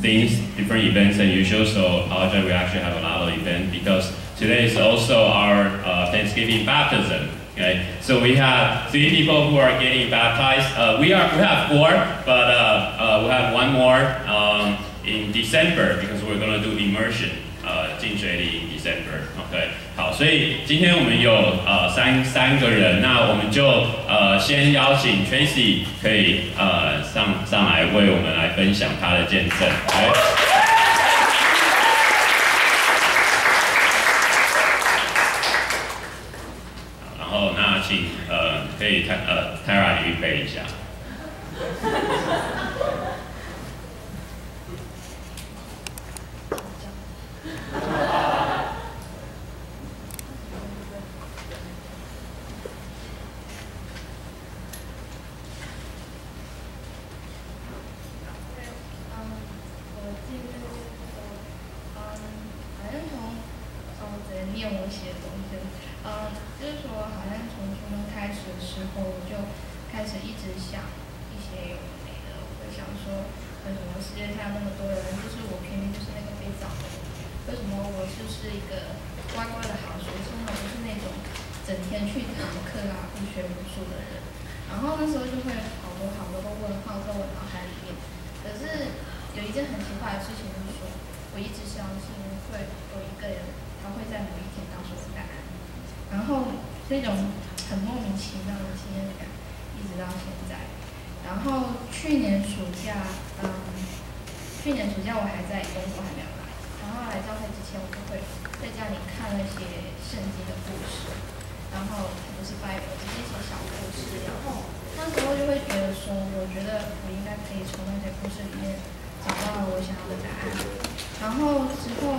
things, different events than usual. So apologize. we actually have a lot of event because today is also our uh, Thanksgiving baptism. Okay, so we have three people who are getting baptized. Uh, we are we have four, but uh, uh we have one more um, in December because we're going to do immersion uh, in December. Okay, 好，所以今天我们有呃三三个人，那我们就呃先邀请 Tracy 可以呃上上来为我们来分享他的见证，OK。然后那请呃可以泰呃 Tara 预备一下。嗯，我记得嗯，反正从从我直接念我写的东西，嗯，就是说好像从初中开始的时候，我就开始一直想一些有的没的，我会想说，为什么世界上那么多人，就是我偏偏就是那个被找的人，为什么我就是一个乖乖的好学生，我不是那种整天去堂课啊不学无术的人。然后那时候就会好多好多个问号在我脑海里面。可是有一件很奇怪的事情，就是说，我一直相信会有一个人，他会在某一天告诉我答案。然后那种很莫名其妙的经验感，一直到现在。然后去年暑假，嗯，去年暑假我还在工作还没有来，然后来教会之前，我就会在家里看那些圣经的故事。然后不是 Bible，只是一些小故事。然后那时候就会觉得说，我觉得我应该可以从那些故事里面找到我想要的答案。然后之后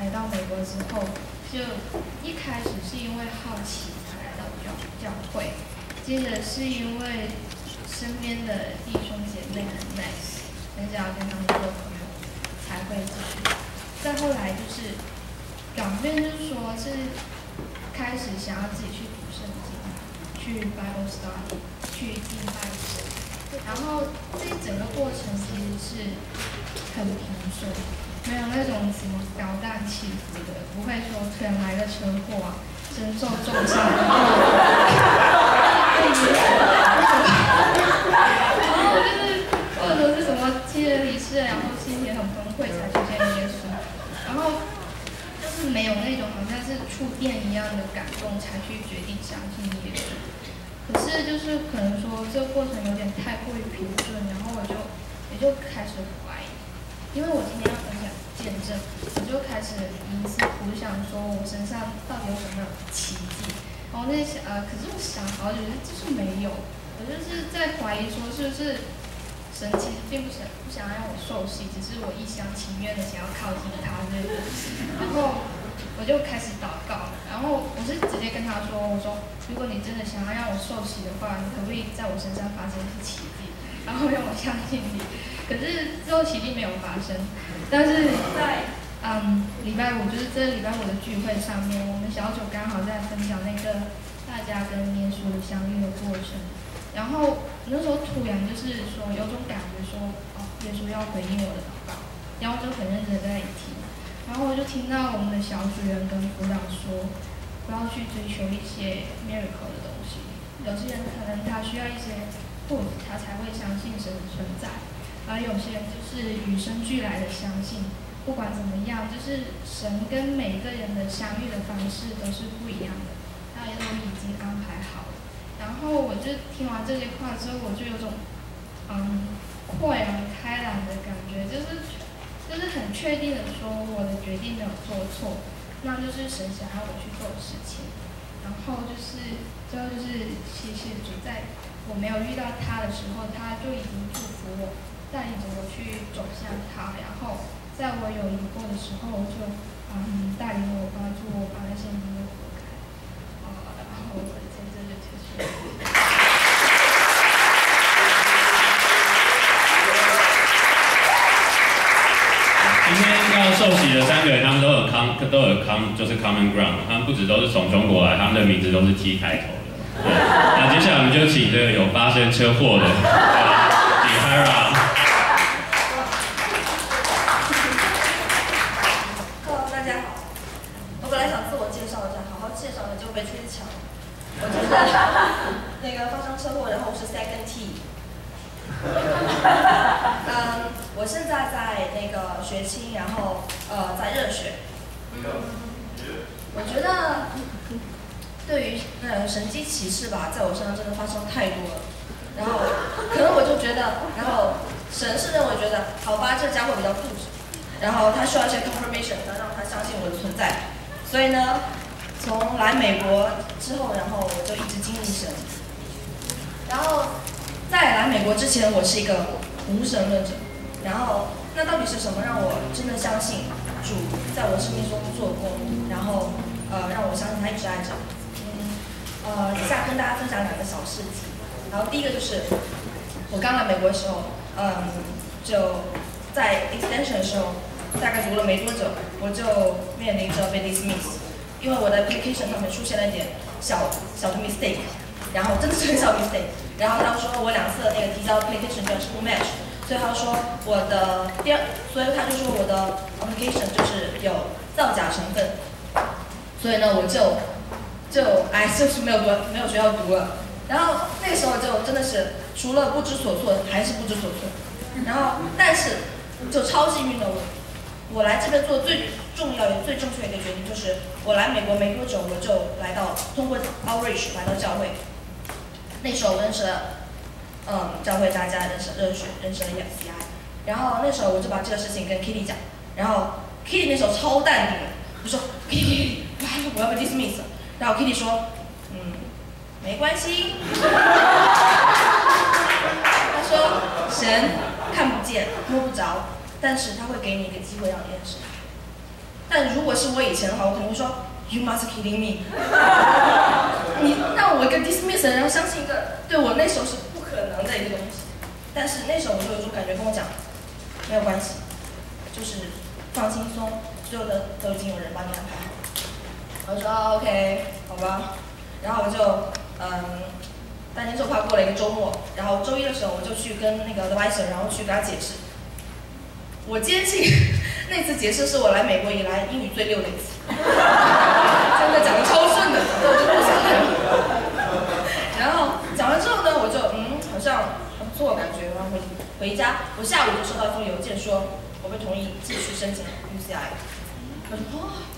来到美国之后，就一开始是因为好奇才来到教教会，接着是因为身边的弟兄姐妹很 nice，很想要跟他们做朋友，才会继续。再后来就是转变，就是说是。开始想要自己去读圣经，去 Bible study，去敬拜神，然后这一整个过程其实是很平顺，没有那种什么高大起伏的，不会说突然来个车祸啊，身受重伤，然后就是或者说是什么亲人离世，然后心情很崩溃才出现耶稣，然后。就是没有那种是触电一样的感动，才去决定相信耶稣。可是就是可能说这个过程有点太过于平顺，然后我就也就开始怀疑，因为我今天要分享见证，我就开始冥思，苦想说我身上到底有什么奇迹？然后那些呃，可是我想好久，就是没有，我就是在怀疑说是不是。神其实并不想不想让我受洗，只是我一厢情愿的想要靠近他这个，然后我就开始祷告，然后我是直接跟他说，我说如果你真的想要让我受洗的话，你可不可以在我身上发生一些奇迹，然后让我相信你？可是最后奇迹没有发生，但是在嗯礼拜五就是这个礼拜五的聚会上面，我们小组刚好在分享那个大家跟耶稣的相遇的过程。然后那时候突然就是说有种感觉说，哦，耶稣要回应我的祷告，然后就很认真的在听，然后我就听到我们的小组员跟辅导说，不要去追求一些 miracle 的东西，有些人可能他需要一些 p u 他才会相信神的存在，而有些人就是与生俱来的相信，不管怎么样，就是神跟每个人的相遇的方式都是不一样的，他也都已经安排好了。然后我就听完这些话之后，我就有种，嗯，豁然开朗的感觉，就是就是很确定的说，我的决定没有做错，那就是神想要我去做的事情。然后就是最后就是谢谢主，在我没有遇到他的时候，他就已经祝福我，带领着我去走向他。然后在我有疑惑的时候，就嗯带领我帮助我把那些疑惑解开。啊，然后我的见证就结束了。今天要受洗的三个人，他们都有 com 都有 com 就是 common ground，他们不止都是从中国来，他们的名字都是 T 开头的。对，那接下来我们就请这个有发生车祸的 d i h a r a 学青，然后呃在热血。我觉得对神机骑士吧，在我身上真的发生太多了。然后可能我就觉得，然后神是认为觉得，好吧，这家伙比较固执，然后他需要一些 confirmation，能让他相信我的存在。所以呢，从来美国之后，然后我就一直经历神。然后在来美国之前，我是一个无神论者。然后那到底是什么让我真的相信主在我生命中做工，然后呃让我相信他一直爱着？嗯，呃，以下跟大家分享两个小事迹。然后第一个就是我刚来美国的时候，嗯，就在 extension 的时候，大概读了没多久，我就面临着被 dismiss，因为我的 application 上面出现了一点小小的 mistake，然后真的是很小 mistake，然后他说我两次的那个提交 application 就是不 match，所以他说我的第二，所以他就说我的 application 就是有造假成分，所以呢我就就哎就是没有读没有学校读了。然后那个时候就真的是除了不知所措，还是不知所措。然后，但是就超幸运的我，我来这边做最重要也最正确的一个决定，就是我来美国没多久，我就来到通过 outreach 来到教会。那时候我认识了，嗯，教会大家认识认识认识了 EFCI。然后那时候我就把这个事情跟 Kitty 讲，然后 Kitty 那时候超淡定的，我说 Kitty，我要被 dismiss。然后 Kitty 说。嗯没关系，他说神看不见摸不着，但是他会给你一个机会让你认识。但如果是我以前的话，我可能会说 You must kidding me，你让我一个 dismiss 然后相信一个对我那时候是不可能的一个东西。但是那时候我就有种感觉跟我讲，没有关系，就是放轻松，所有的都已经有人帮你安排好了。我说 OK，好吧，然后我就。嗯，半年之后快过了一个周末，然后周一的时候我就去跟那个 advisor，然后去给他解释。我坚信 那次解释是我来美国以来英语最溜的一次，真的讲的超顺的，我就不想 然后讲完之后呢，我就嗯，好像还不错感觉，然后回回家，我下午就收到一封邮件说我被同意继续申请 UCI。我说哦。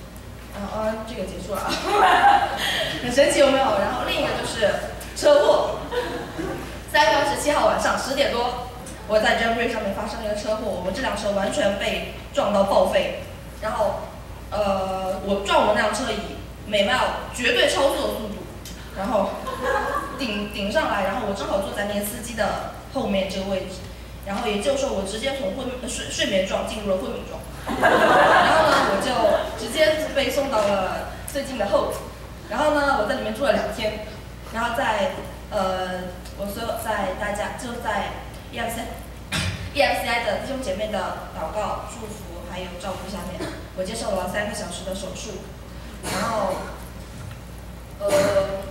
啊，这个结束了，很神奇有没有？然后另一个就是车祸，三月二十七号晚上十点多，我在 j a m b r y 上面发生了一个车祸，我们这辆车完全被撞到报废，然后呃，我撞我那辆车以每 mile 绝对超速的速度，然后顶顶上来，然后我正好坐在那个司机的后面这个位置，然后也就是说我直接从昏睡睡眠状进入了昏迷状。然后呢，我就直接被送到了最近的 Hope。然后呢，我在里面住了两天。然后在呃，我所有在大家就在 EFC，EFCI 的弟兄姐妹的祷告、祝福还有照顾下面，我接受了三个小时的手术。然后，呃，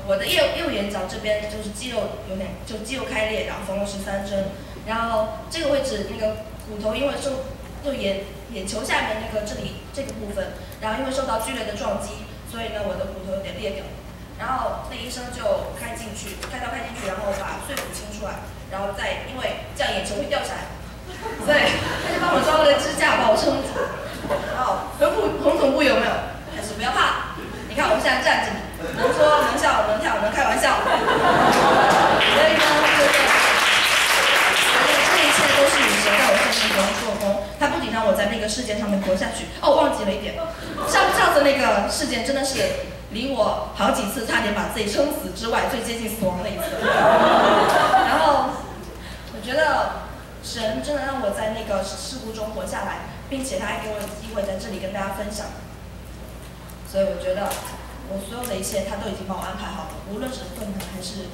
我的右右眼角这边就是肌肉有点就肌肉开裂，然后缝了十三针。然后这个位置那个骨头因为受就眼眼球下面那个这里这个部分，然后因为受到剧烈的撞击，所以呢我的骨头有点裂掉。然后那医生就开进去，开刀开进去，然后把碎骨清出来，然后再因为这样眼球会掉下来，所以他就帮我装了个支架把我撑住。然后很恐很恐怖有没有？但是不要怕，你看我们现在站着，能说能笑能跳能开玩笑。所以呢，就是。都是女神在我生命中做工，她不仅让我在那个事件上面活下去。哦，忘记了一点，上上次那个事件真的是离我好几次差点把自己撑死之外，最接近死亡的一次。然后我觉得神真的让我在那个事故中活下来，并且他还给我机会在这里跟大家分享。所以我觉得我所有的一切他都已经帮我安排好了，无论是困难还是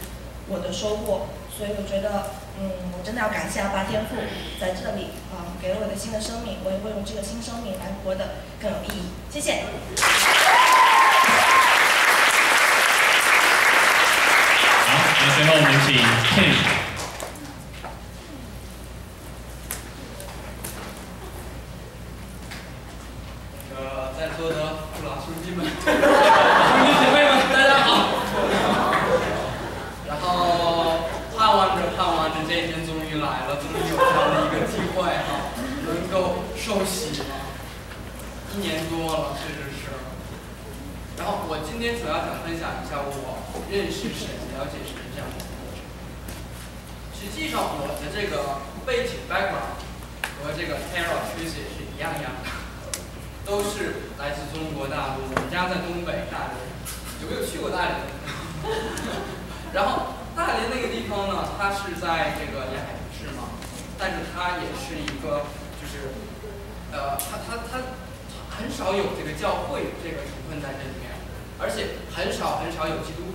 我的收获。所以我觉得。嗯，我真的要感谢阿巴天赋在这里啊，给了我的新的生命，我也会用这个新生命来活得更有意义。谢谢。好，那最后我们请 k。呃，在座的父老兄弟们，兄弟姐妹们，大家好。然后盼望着盼望着这一天终于来了，终于有这样的一个机会哈，能够受洗。多了，确实是。然后我今天主要想分享一下我认识神、了解神这样的过程。实际上，我的这个背景 background 和这个 Carol 其实也是一样一样的，都是来自中国大陆。我们家在东北大连，有没有去过大连？然后大连那个地方呢，它是在这个沿海城市嘛，但是它也是一个就是呃，它它它很少有这个教会这个成分在这里面，而且很少很少有基督，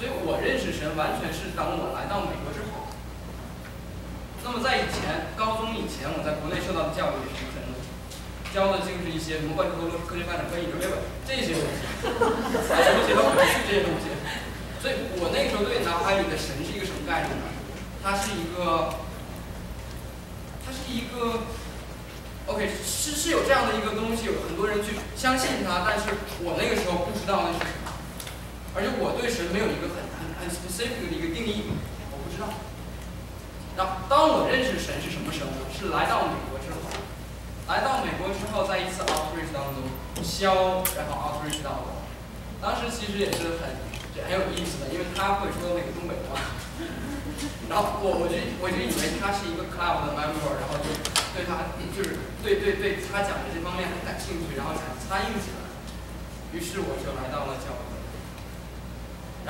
所以我认识神完全是当我来到美国之后。那么在以前高中以前，我在国内受到的教育是什么？教的就是一些什么贯彻科科学发展、关于哲学这些东西，什么写到过去这些东西。所以我那个时候对脑海里的神是一个什么概念呢？它是一个，它是一个，OK，是是有这样的一个东西，有很多人去相信它，但是我那个时候不知道那是什么，而且我对神没有一个很很很 specific 的一个定义，我不知道。然后当我认识神是什么时候呢？是来到美国之后，来到美国之后，在一次 outreach 当中，肖然后 outreach 到我，当时其实也是很。很有意思的，因为他会说那个东北话，然后我我就我就以为他是一个 club 的 member，然后就对他就是对对对他讲的这方面很感兴趣，然后想参与起来，于是我就来到了教会。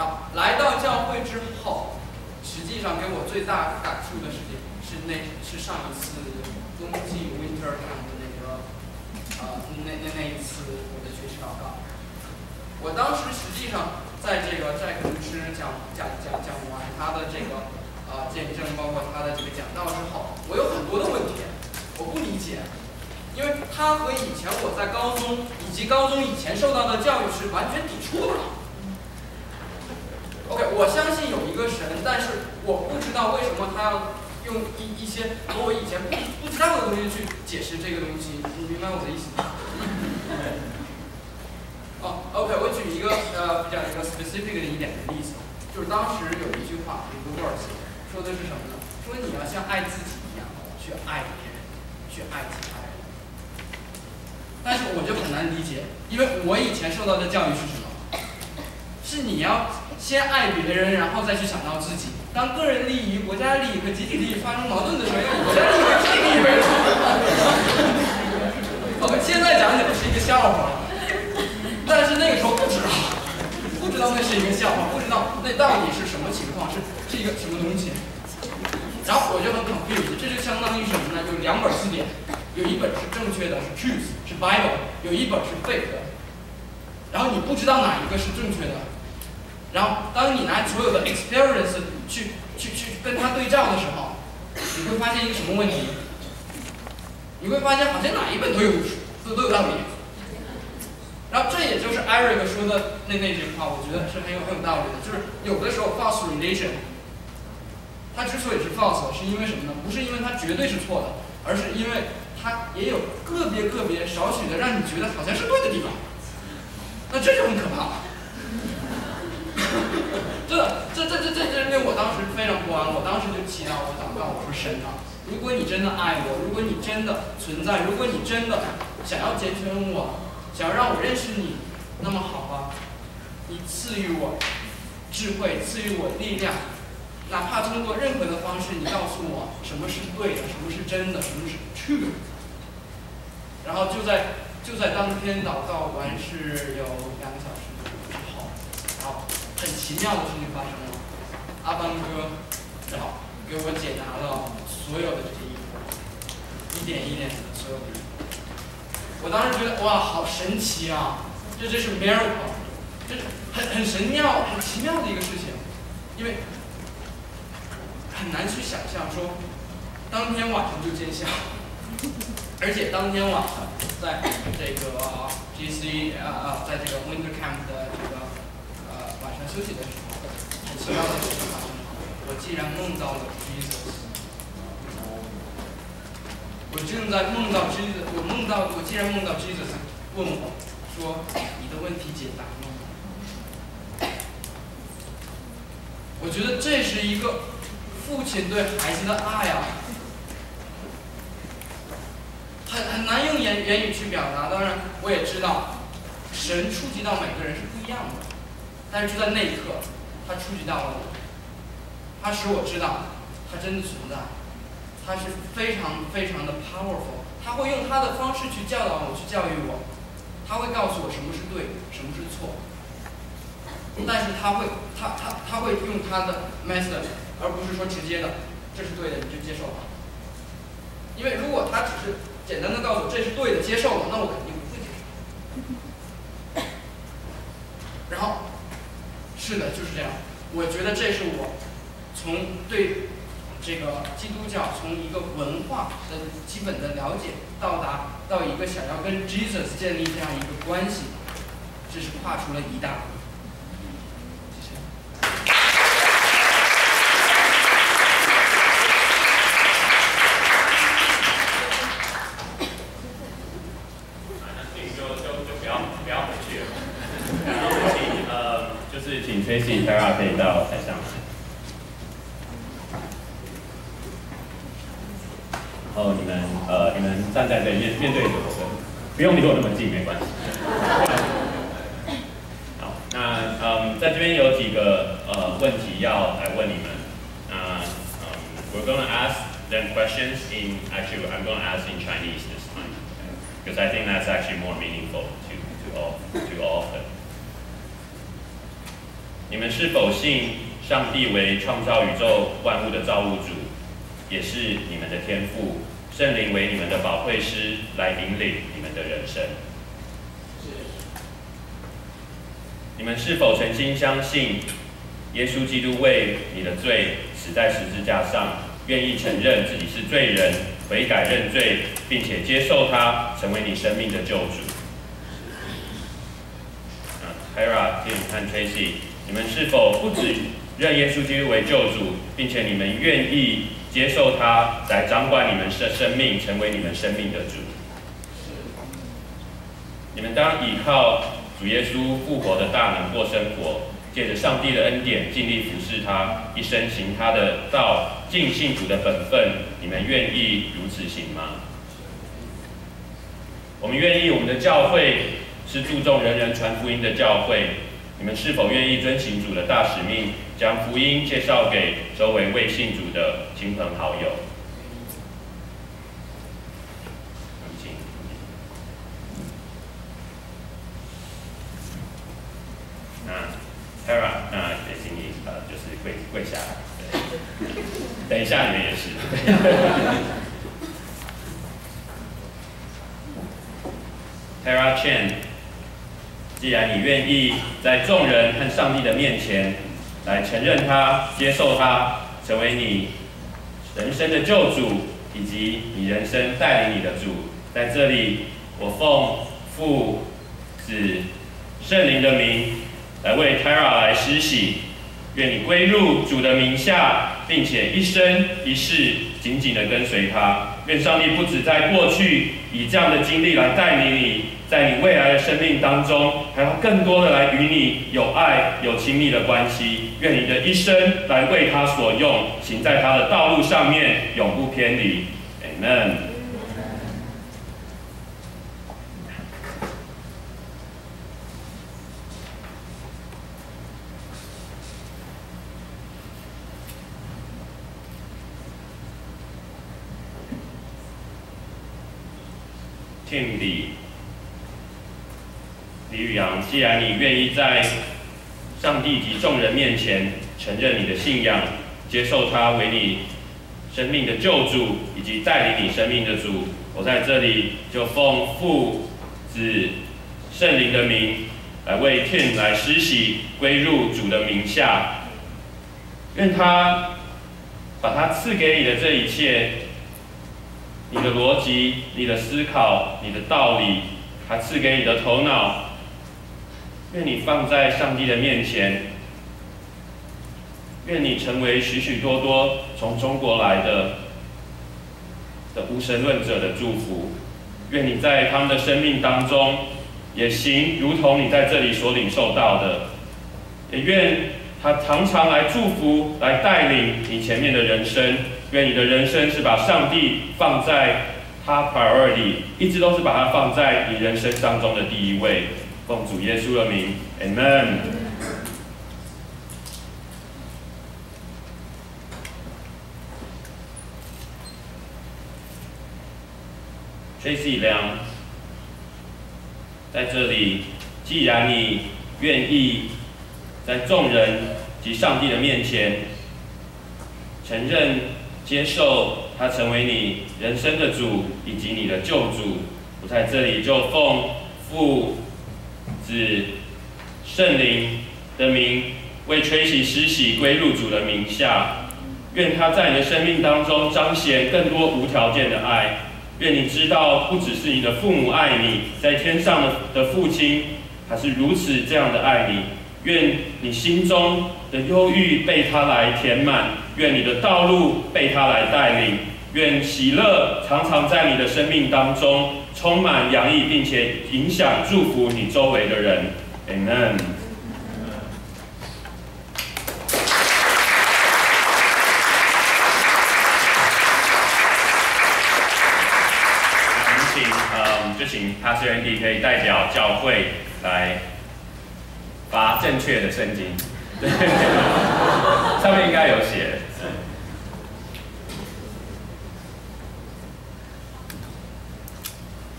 然后来到教会之后，实际上给我最大感触的事情是那是上一次冬季 winter camp 的那个呃那那那一次我的学习报告，我当时实际上。在这个在牧师讲讲讲讲完他的这个呃见证，包括他的这个讲道之后，我有很多的问题，我不理解，因为他和以前我在高中以及高中以前受到的教育是完全抵触的。OK，我相信有一个神，但是我不知道为什么他要用一一些和我以前不不知道的东西去解释这个东西，你明白我的意思吗？哦，OK，我举一个呃比较一个 specific 的一点的例子，就是当时有一句话，一个 words，说的是什么呢？说你要像爱自己一样去爱别人，去爱其他人。但是我就很难理解，因为我以前受到的教育是什么？是你要先爱别人，然后再去想到自己。当个人利益国家利益和集体利益发生矛盾的时候，要以国家利益和集体利益为主。我们现在讲起来是一个笑话。但是那个时候不知道，不知道那是一个笑话，不知道那到底是什么情况，是是一个什么东西。然后我就很 confused，这就相当于什么呢？有两本字典，有一本是正确的，是 truth，是 Bible，有一本是 fake。然后你不知道哪一个是正确的。然后当你拿所有的 experience 去去去跟它对照的时候，你会发现一个什么问题？你会发现好像哪一本都有都都有道理。然后这也就是 Eric 说的那那句话，我觉得是很有很有道理的。就是有的时候 false relation，它之所以是 false，是因为什么呢？不是因为它绝对是错的，而是因为它也有个别个别少许的让你觉得好像是对的地方。那这就很可怕了。这，这这这这这令我当时非常不安。我当时就祈祷，我祷告，我说神啊，如果你真的爱我，如果你真的存在，如果你真的想要解决我。想要让我认识你，那么好吧，你赐予我智慧，赐予我力量，哪怕通过任何的方式，你告诉我什么是对的，什么是真的，什么是 true。然后就在就在当天祷告完是有两个小时，奇妙的事情发生了，阿邦哥然后给我解答了所有的这些疑惑，一点一点的所有的。我当时觉得哇，好神奇啊！这这是 miracle，这是很很神妙、很奇妙的一个事情，因为很难去想象说，当天晚上就见效，而且当天晚上在这个 GC 啊啊，在这个 Winter Camp 的休息的时候，很奇妙的事情发生，我竟然梦到了 Jesus。我正在梦到 Jesus，我梦到我竟然梦到 Jesus 问我，说你的问题解答了吗？我觉得这是一个父亲对孩子的爱啊，很很难用言言语去表达。当然，我也知道，神触及到每个人是不一样的，但是就在那一刻，他触及到了我，他使我知道他真的存在，他是非常非常的 powerful，他会用他的方式去教导我，去教育我，他会告诉我什么是对，什么是错。但是他会，他他他会用他的 method，而不是说直接的，这是对的，你就接受吧。因为如果他只是简单的告诉我这是对的，接受了，那我肯定不会接受。然后，是的，就是这样。我觉得这是我从对这个基督教从一个文化的基本的了解，到达到一个想要跟 Jesus 建立这样一个关系，这是跨出了一大步。到台上。然后你们呃，你们站在这面面对着我，不用离我那么近，没关系。好，那嗯，在这边有几个呃问题要来问你们。那嗯，we're gonna ask them questions in actually I'm gonna ask in Chinese this time because I think that's actually more meaningful to to all to all of them. 你们是否信上帝为创造宇宙万物的造物主，也是你们的天赋？圣灵为你们的宝贵师，来引领你们的人生。你们是否诚心相信耶稣基督为你的罪死在十字架上，愿意承认自己是罪人，悔改认罪，并且接受他成为你生命的救主？啊，Hera、Tim 和 Tracy。你们是否不止认耶稣基督为救主，并且你们愿意接受他来掌管你们的生命，成为你们生命的主？你们当依靠主耶稣复活的大能过生活，借着上帝的恩典尽力服侍他，一生行他的道，尽信主的本分。你们愿意如此行吗？我们愿意，我们的教会是注重人人传福音的教会。你们是否愿意遵行主的大使命，将福音介绍给周围未信主的亲朋好友？那 Tara，那也请你呃，就是跪跪下。等一下，你们也是。Tara Chen。既然你愿意在众人和上帝的面前来承认他、接受他，成为你人生的救主，以及你人生带领你的主，在这里，我奉父、子、圣灵的名来为 Tara 来施洗，愿你归入主的名下，并且一生一世紧紧的跟随他。愿上帝不止在过去以这样的经历来带领你。在你未来的生命当中，然后更多的来与你有爱、有亲密的关系。愿你的一生来为他所用，行在他的道路上面，永不偏离。Amen。天地。李宇阳，既然你愿意在上帝及众人面前承认你的信仰，接受他为你生命的救主以及带领你生命的主，我在这里就奉父、子、圣灵的名来为 Tim 来施洗，归入主的名下。愿他把他赐给你的这一切，你的逻辑、你的思考、你的道理，他赐给你的头脑。愿你放在上帝的面前，愿你成为许许多多从中国来的的无神论者的祝福。愿你在他们的生命当中也行，如同你在这里所领受到的。也愿他常常来祝福，来带领你前面的人生。愿你的人生是把上帝放在他 priority 一直都是把它放在你人生当中的第一位。奉主耶稣的名，Amen。Tracy 梁，在这里，既然你愿意在众人及上帝的面前承认、接受他成为你人生的主以及你的救主，我在这里就奉父、子、圣灵的名为吹洗施洗归入主的名下，愿他在你的生命当中彰显更多无条件的爱。愿你知道，不只是你的父母爱你，在天上的的父亲，还是如此这样的爱你。愿你心中的忧郁被他来填满，愿你的道路被他来带领，愿喜乐常常在你的生命当中充满洋溢，并且影响祝福你周围的人。Amen。就请 Pastor Andy 可以代表教会来发正确的圣经，上面应该有写。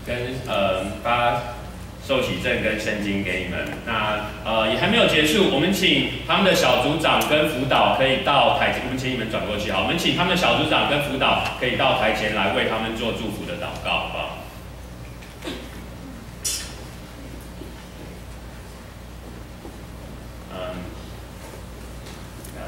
跟呃发受洗证跟圣经给你们，那呃也还没有结束，我们请他们的小组长跟辅导可以到台前，我们请你们转过去好，我们请他们的小组长跟辅导可以到台前来为他们做祝福的祷告，好不好？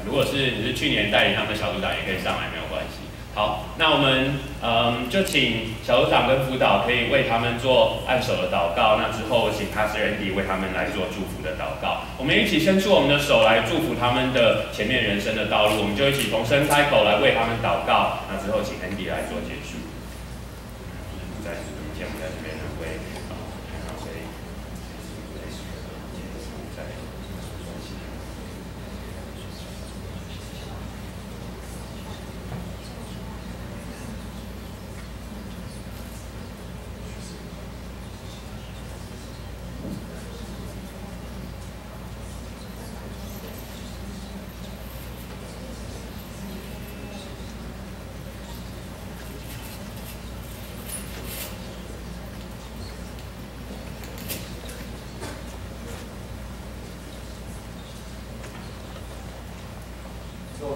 如果是你是去年带领他们小组长，也可以上来，没有关系。好，那我们嗯就请小组长跟辅导可以为他们做按手的祷告。那之后请他是 Andy 为他们来做祝福的祷告。我们一起伸出我们的手来祝福他们的前面人生的道路。我们就一起同声开口来为他们祷告。那之后请 Andy 来做结束。在这边，在这边为。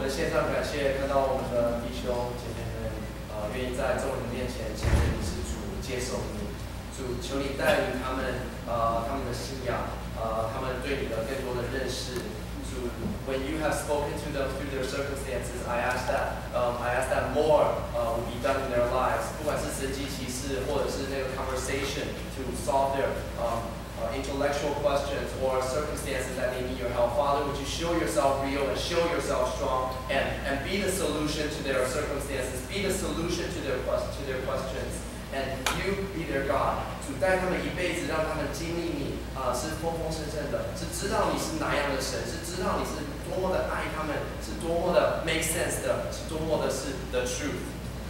线上感谢看到我们的弟兄姐妹们，呃，愿意在众人面前承认你是主，接受你，主求你带领他们，呃，他们的信仰，呃，他们对你的更多的认识。主，When you have spoken to them through their circumstances, I ask that, um, I ask that more, uh, will be done in their lives. 不管是神迹奇事，或者是那个 conversation to solve their, um. uh, intellectual questions or circumstances that they need your help. Father, would you show yourself real and show yourself strong and, and be the solution to their circumstances, be the solution to their, to their questions, and you be their God. 主带他们一辈子，让他们经历你啊、呃，是丰丰盛盛的，是知道你是哪样的神，是知道你是多么的爱他们，是多么的 make sense 的，是多么的是 the truth。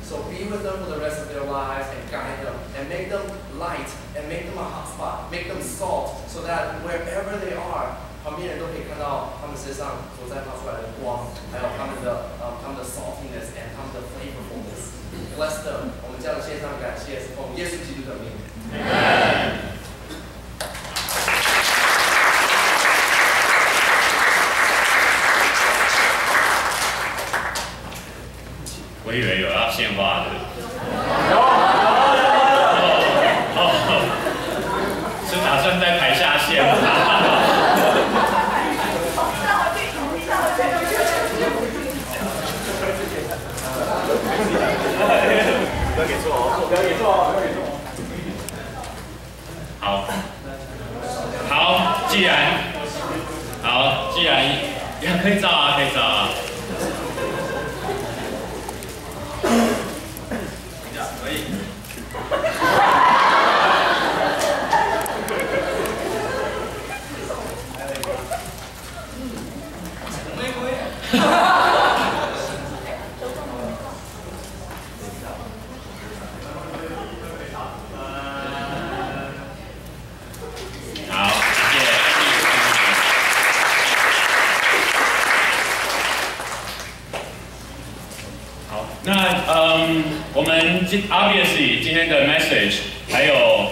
so be with them for the rest of their lives and guide them and make them light and make them a hot spot, make them salt so that wherever they are, 旁边人都可以看到他们身上所散发出来的光，还有他们的呃他们的 saltiness and 他们的 flavorfulness。Bless them，我们这样的献上感谢，奉耶稣基督的名。Amen. 好，好，既然 好，既然也 可以找啊，可以找啊。可以。玫瑰。那嗯，我们今 obviously 今天的 message 还有